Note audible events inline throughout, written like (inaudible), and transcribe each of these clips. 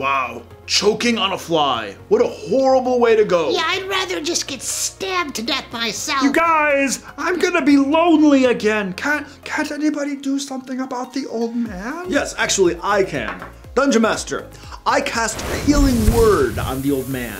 Wow, choking on a fly. What a horrible way to go. Yeah, I'd rather just get stabbed to death myself. You guys, I'm gonna be lonely again. Can't can't anybody do something about the old man? Yes, actually, I can. Dungeon Master, I cast Healing Word on the old man.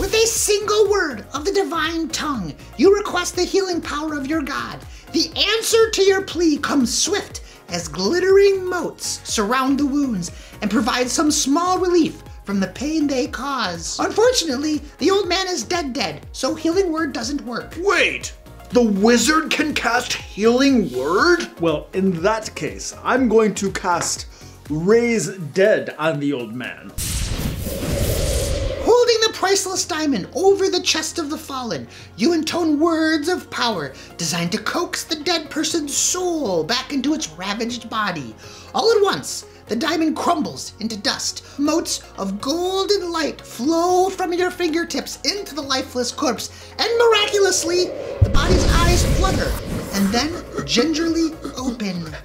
With a single word of the divine tongue, you request the healing power of your god. The answer to your plea comes swift as glittering motes surround the wounds and provide some small relief from the pain they cause. Unfortunately, the old man is dead dead, so healing word doesn't work. Wait, the wizard can cast healing word? Well, in that case, I'm going to cast Raise Dead on the old man. Holding the priceless diamond over the chest of the fallen, you intone words of power designed to coax the dead person's soul back into its ravaged body. All at once, the diamond crumbles into dust. Motes of golden light flow from your fingertips into the lifeless corpse, and miraculously, the body's eyes flutter and then gingerly open. (laughs)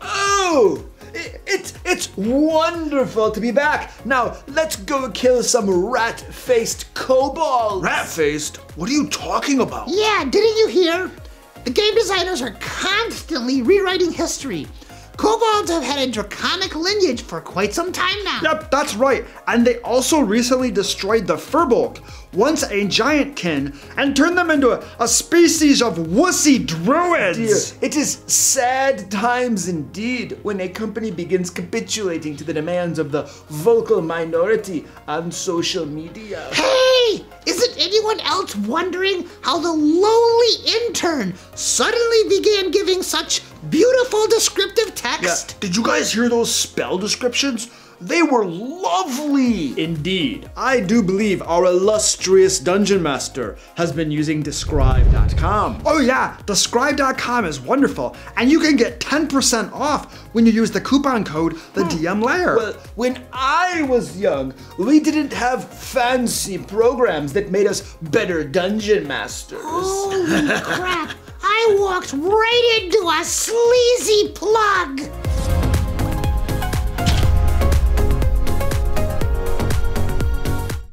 Oh! I- It's it's wonderful to be back. Now let's go kill some rat-faced kobolds. Rat faced? What are you talking about? Yeah, didn't you hear? The game designers are constantly rewriting history. Kobolds have had a draconic lineage for quite some time now. Yep, that's right. And they also recently destroyed the Furbolg, once a giant kin, and turn them into a, a species of wussy druids. Dear, it is sad times indeed when a company begins capitulating to the demands of the vocal minority on social media. Hey! Isn't anyone else wondering how the lowly intern suddenly began giving such beautiful descriptive text? Yeah. Did you guys hear those spell descriptions? They were lovely. Indeed, I do believe our illustrious dungeon master has been using dScryb.com. Oh yeah, dScryb.com is wonderful, and you can get 10% off when you use the coupon code the hmm. DM Lair. Well, when I was young, we didn't have fancy programs that made us better dungeon masters. Holy (laughs) crap! I walked right into a sleazy plug!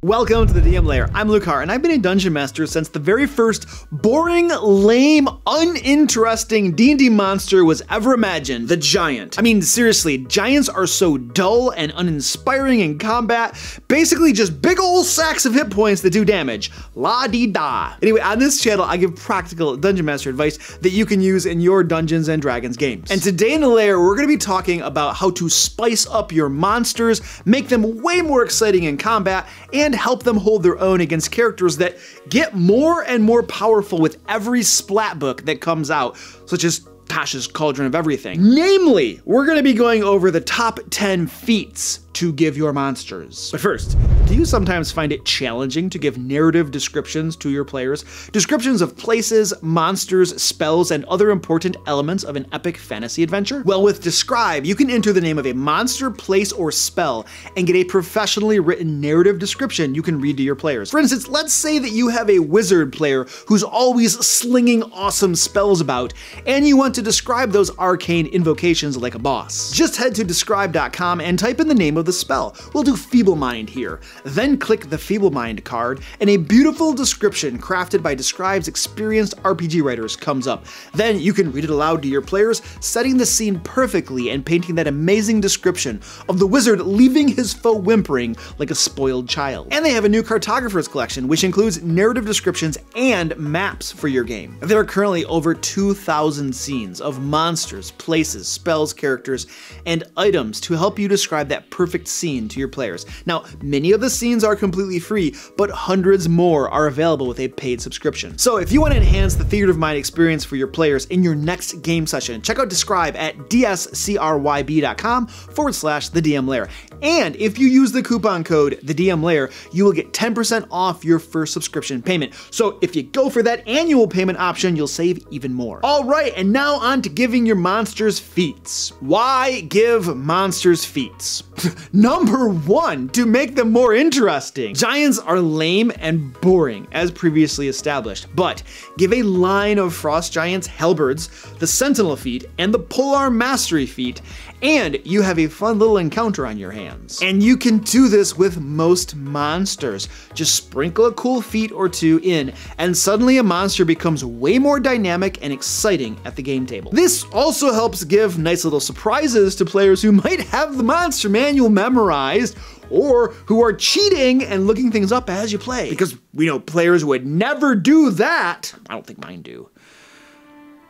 Welcome to the DM Lair. I'm Luke Hart, and I've been a dungeon master since the very first boring, lame, uninteresting D&D monster was ever imagined, the giant. I mean, seriously, giants are so dull and uninspiring in combat, basically just big old sacks of hit points that do damage. La di da. Anyway, on this channel, I give practical dungeon master advice that you can use in your Dungeons and Dragons games. And today in the layer, we're going to be talking about how to spice up your monsters, make them way more exciting in combat, and help them hold their own against characters that get more and more powerful with every splat book that comes out, such as Tasha's Cauldron of Everything. Namely, we're going to be going over the top 10 feats to give your monsters. But first, do you sometimes find it challenging to give narrative descriptions to your players? Descriptions of places, monsters, spells, and other important elements of an epic fantasy adventure? Well, with dScryb, you can enter the name of a monster, place, or spell and get a professionally written narrative description you can read to your players. For instance, let's say that you have a wizard player who's always slinging awesome spells about, and you want to describe those arcane invocations like a boss. Just head to dscryb.com and type in the name of the spell. We'll do Feeble Mind here. Then click the Feeble Mind card, and a beautiful description crafted by dScryb's experienced RPG writers comes up. Then you can read it aloud to your players, setting the scene perfectly and painting that amazing description of the wizard leaving his foe whimpering like a spoiled child. And they have a new cartographers collection, which includes narrative descriptions and maps for your game. There are currently over 2,000 scenes of monsters, places, spells, characters, and items to help you describe that perfect scene to your players. Now, many of the scenes are completely free, but hundreds more are available with a paid subscription. So if you want to enhance the theater of mind experience for your players in your next game session, check out dScryb at dscryb.com forward slash the DM Lair. And if you use the coupon code the DM Lair, you will get 10% off your first subscription payment. So if you go for that annual payment option, you'll save even more. All right, and now on to giving your monsters feats. Why give monsters feats? (laughs) Number one, to make them more interesting. Giants are lame and boring, as previously established, but give a line of Frost Giants halberds, the Sentinel feat, and the Polearm Master feat, and you have a fun little encounter on your hands. And you can do this with most monsters. Just sprinkle a cool feat or two in, and suddenly a monster becomes way more dynamic and exciting at the game table. This also helps give nice little surprises to players who (laughs) might have the monster manual memorized or who are cheating and looking things up as you play. Because we know players would never do that. I don't think mine do.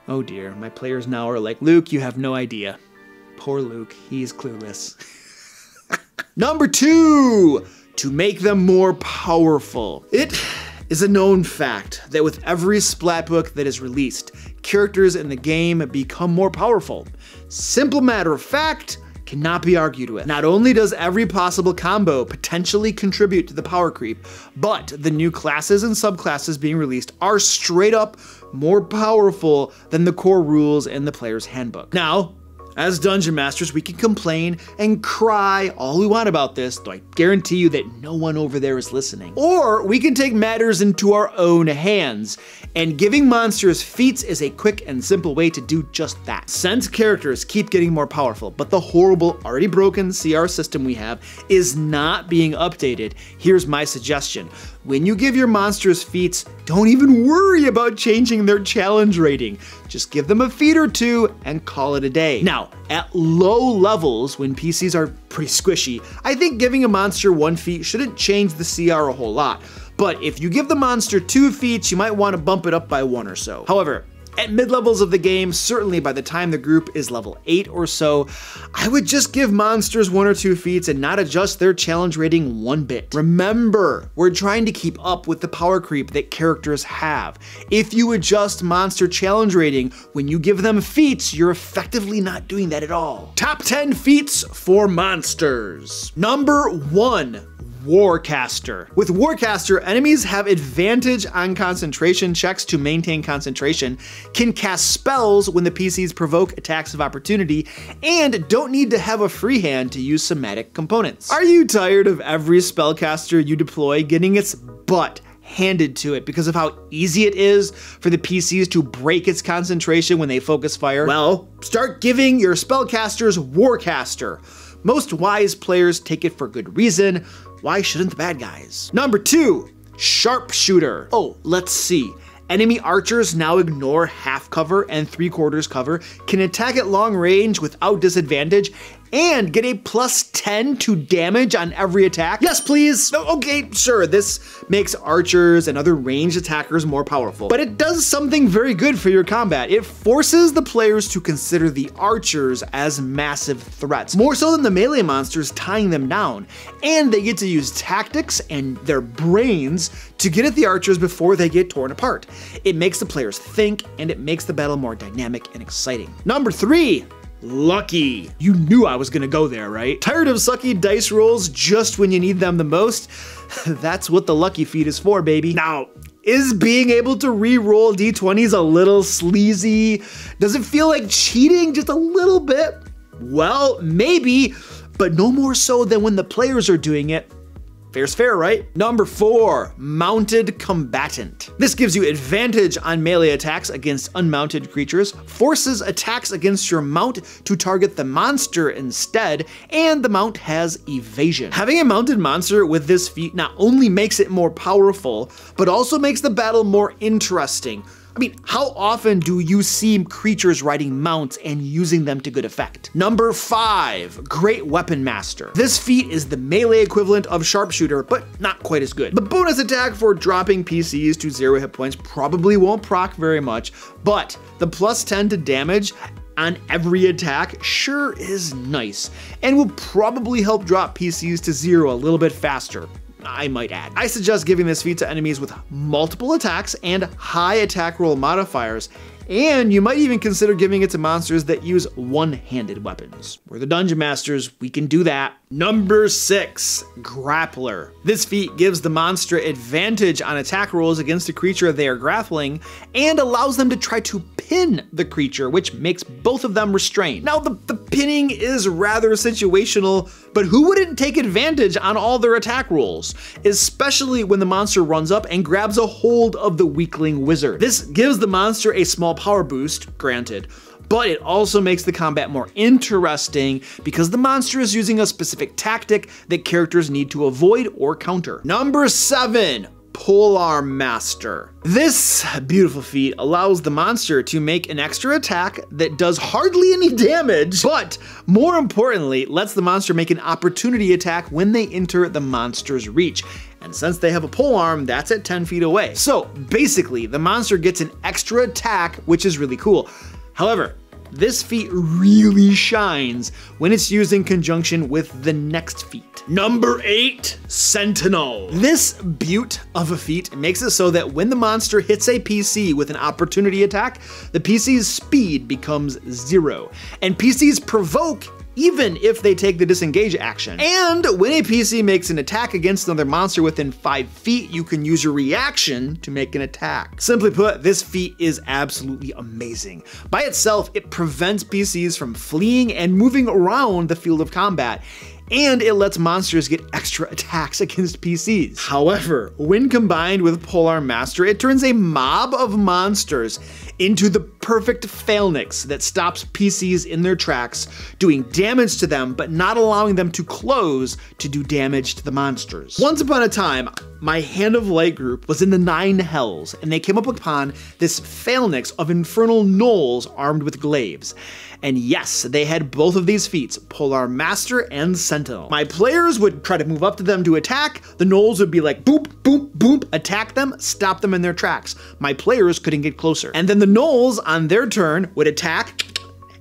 Oh dear, my players now are like, Luke, you have no idea. Poor Luke, he's clueless. (laughs) Number two, to make them more powerful. It is a known fact that with every splat book that is released, characters in the game become more powerful. Simple matter of fact, cannot be argued with. Not only does every possible combo potentially contribute to the power creep, but the new classes and subclasses being released are straight up more powerful than the core rules in the player's handbook. Now, as dungeon masters, we can complain and cry all we want about this, though I guarantee you that no one over there is listening. Or we can take matters into our own hands, and giving monsters feats is a quick and simple way to do just that. Since characters keep getting more powerful, but the horrible, already broken CR system we have is not being updated, here's my suggestion. When you give your monsters feats, don't even worry about changing their challenge rating. Just give them a feat or two and call it a day. Now, at low levels, when PCs are pretty squishy, I think giving a monster one feat shouldn't change the CR a whole lot. But if you give the monster two feats, you might want to bump it up by one or so. However, at mid levels of the game, certainly by the time the group is level 8 or so, I would just give monsters one or two feats and not adjust their challenge rating one bit. Remember, we're trying to keep up with the power creep that characters have. If you adjust monster challenge rating when you give them feats, you're effectively not doing that at all. Top 10 feats for monsters. Number 1 Warcaster. With Warcaster, enemies have advantage on concentration checks to maintain concentration, can cast spells when the PCs provoke attacks of opportunity, and don't need to have a free hand to use somatic components. Are you tired of every spellcaster you deploy getting its butt handed to it because of how easy it is for the PCs to break its concentration when they focus fire? Well, start giving your spellcasters Warcaster. Most wise players take it for good reason. Why shouldn't the bad guys? Number two, Sharpshooter. Oh, let's see. Enemy archers now ignore half cover and three quarters cover, can attack at long range without disadvantage, and get a plus 10 to damage on every attack? Yes, please. Okay, sure, this makes archers and other ranged attackers more powerful, but it does something very good for your combat. It forces the players to consider the archers as massive threats, more so than the melee monsters tying them down, and they get to use tactics and their brains to get at the archers before they get torn apart. It makes the players think, and it makes the battle more dynamic and exciting. Number three, Lucky. You knew I was gonna go there, right? Tired of sucky dice rolls just when you need them the most? (laughs) That's what the Lucky feat is for, baby. Now, is being able to re-roll d20s a little sleazy? Does it feel like cheating just a little bit? Well, maybe, but no more so than when the players are doing it Fair's fair, right? Number four, Mounted Combatant. This gives you advantage on melee attacks against unmounted creatures, forces attacks against your mount to target the monster instead, and the mount has evasion. Having a mounted monster with this feat not only makes it more powerful, but also makes the battle more interesting. I mean, how often do you see creatures riding mounts and using them to good effect? Number five, Great Weapon Master. This feat is the melee equivalent of Sharpshooter, but not quite as good. The bonus attack for dropping PCs to zero hit points probably won't proc very much, but the plus 10 to damage on every attack sure is nice, and will probably help drop PCs to zero a little bit faster. I might add. I suggest giving this feat to enemies with multiple attacks and high attack roll modifiers, and you might even consider giving it to monsters that use one-handed weapons. We're the Dungeon Masters, we can do that. Number 6, Grappler. This feat gives the monster advantage on attack rolls against a creature they are grappling and allows them to try to pin the creature, which makes both of them restrained. Now, the, the pinning is rather situational, but who wouldn't take advantage on all their attack rolls, especially when the monster runs up and grabs a hold of the weakling wizard. This gives the monster a small power boost, granted, but it also makes the combat more interesting because the monster is using a specific tactic that characters need to avoid or counter. Number 7. Polearm Master. This beautiful feat allows the monster to make an extra attack that does hardly any damage, but more importantly, lets the monster make an opportunity attack when they enter the monster's reach. And since they have a pole arm, that's at 10 feet away. So basically, the monster gets an extra attack, which is really cool. However, this feat really shines when it's used in conjunction with the next feat. Number 8, Sentinel. This beaut of a feat makes it so that when the monster hits a PC with an opportunity attack, the PC's speed becomes zero, and PCs provoke even if they take the disengage action. And when a PC makes an attack against another monster within 5 feet, you can use your reaction to make an attack. Simply put, this feat is absolutely amazing. By itself, it prevents PCs from fleeing and moving around the field of combat and it lets monsters get extra (laughs) attacks against PCs. However, when combined with Polearm Master, it turns a mob of monsters into the perfect phalanx that stops PCs in their tracks, doing damage to them but not allowing them to close to do damage to the monsters. Once upon a time, my Hand of Light group was in the Nine Hells, and they came up upon this phalanx of infernal gnolls armed with glaives. And yes, they had both of these feats, Polearm Master and Sentinel. My players would try to move up to them to attack, the gnolls would be like boop, boop, boop, attack them, stop them in their tracks. My players couldn't get closer. And then the gnolls, on their turn, would attack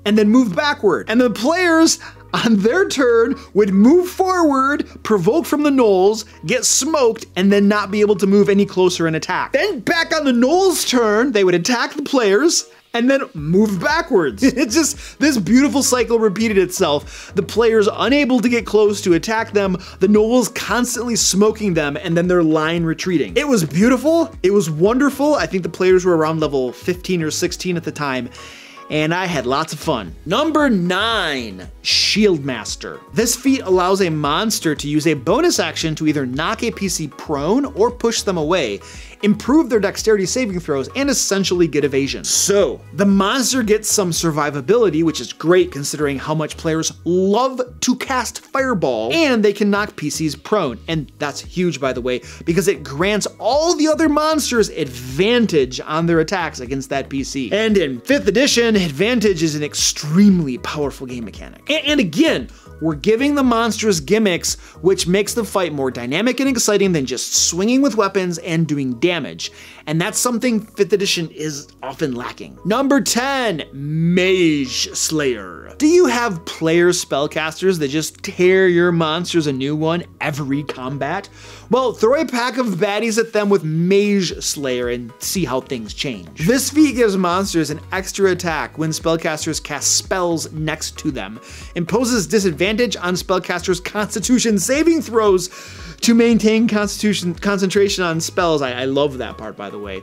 and then move backward. And the players on their turn would move forward, provoke from the gnolls, get smoked, and then not be able to move any closer and attack. Then back on the gnolls' turn, they would attack the players, and then move backwards. (laughs) it's just this beautiful cycle repeated itself. The players unable to get close to attack them, the gnolls constantly smoking them, and then their line retreating. It was beautiful. It was wonderful. I think the players were around level 15 or 16 at the time and I had lots of fun. Number 9, Shield Master. This feat allows a monster to use a bonus action to either knock a PC prone or push them away, improve their dexterity saving throws, and essentially get evasion. So, the monster gets some survivability, which is great considering how much players love to cast Fireball, and they can knock PCs prone. And that's huge, by the way, because it grants all the other monsters advantage on their attacks against that PC. And in 5th edition, advantage is an extremely powerful game mechanic. And, and again, we're giving the monsters gimmicks, which makes the fight more dynamic and exciting than just swinging with weapons and doing damage. And that's something 5th edition is often lacking. Number 10, Mage Slayer. Do you have player spellcasters that just tear your monsters a new one every combat? Well, throw a pack of baddies at them with Mage Slayer and see how things change. This feat gives monsters an extra attack when spellcasters cast spells next to them, imposes disadvantage on spellcasters' constitution saving throws to maintain constitution concentration on spells. I, I love that part, by the way.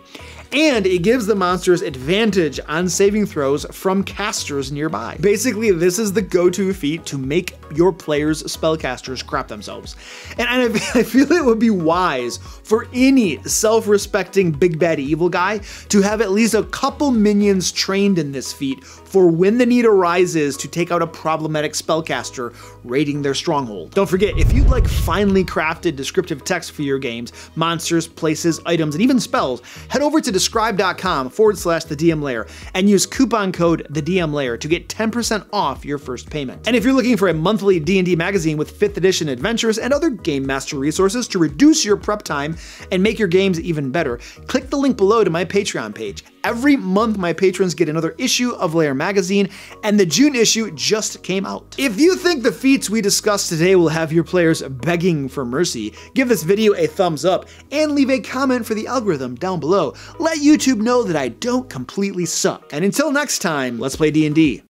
And it gives the monsters advantage on saving throws from casters nearby. Basically, this is the go-to feat to make your players' spellcasters crap themselves. And, and (laughs) I feel it would be wise for any self-respecting big bad evil guy to have at least a couple minions trained in this feat for when the need arises to take out a problematic spellcaster raiding their stronghold. Don't forget, if you'd like finely crafted descriptive text for your games, monsters, places, items, and even spells, head over to dscryb.com forward slash the DM Lair and use coupon code the DM Lair to get 10% off your first payment. And if you're looking for a monthly D&D magazine with 5th edition adventures and other Game Master resources to reduce your prep time and make your games even better, click the link below to my Patreon page. Every month, my patrons get another issue of Lair Magazine, and the June issue just came out. If you think the feats we discussed today will have your players begging for mercy, give this video a thumbs up and leave a comment for the algorithm down below. Let YouTube know that I don't completely suck. And until next time, let's play D&D.